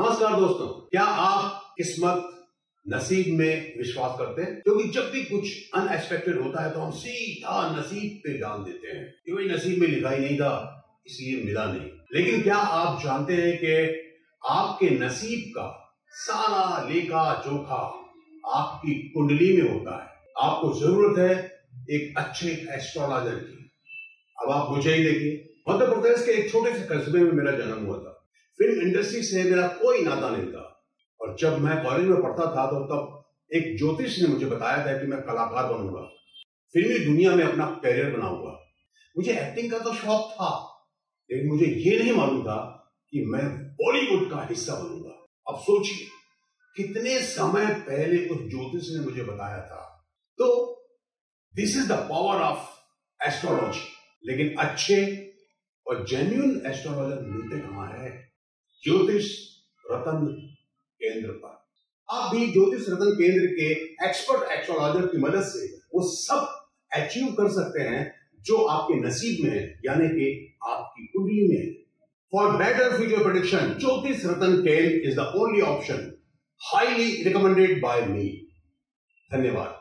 नमस्कार दोस्तों, क्या आप किस्मत नसीब में विश्वास करते हैं? क्योंकि जब भी कुछ अनएक्सपेक्टेड होता है तो हम सीधा नसीब पे डाल देते हैं। कि वही नसीब में लिखा ही नहीं था, इसलिए मिला नहीं। लेकिन क्या आप जानते हैं कि आपके नसीब का सारा लेखा जोखा आपकी कुंडली में होता है। आपको ज़रूरत है एक अच्छे एस्ट्रोलॉजर की। अब आप मुझे ही देखिए। मध्य प्रदेश के एक छोटे से कस्बे में मेरा जन्म हुआ था। फ़िल्म इंडस्ट्री से मेरा कोई नाता नहीं था। और जब मैं कॉलेज में पढ़ता था तो तब एक ज्योतिष ने मुझे बताया था कि मैं कलाकार बनूँगा। फिल्मी दुनिया में अपना करियर बनाऊँगा मुझे एक्टिंग का तो शौक था, लेकिन मुझे ये नहीं मालूम था कि मैं बॉलीवुड का हिस्सा बनूँगा। अब सोचिए, कितने समय पहले उस ज्योतिष ने मुझे बताया था। तो this is the power of astrology लेकिन अच्छे और जेन्यून एस्ट्रोलॉजर मिलते कहाँ है? ज्योतिष रतन केंद्र पर। आप भी ज्योतिष रतन केंद्र के एक्सपर्ट एस्ट्रोलॉजर की मदद से वो सब अचीव कर सकते हैं जो आपके नसीब में है, यानी कि आपकी कुंडली में है। For better future prediction Jyotish Ratan Kendra is the only option highly recommended by me धन्यवाद।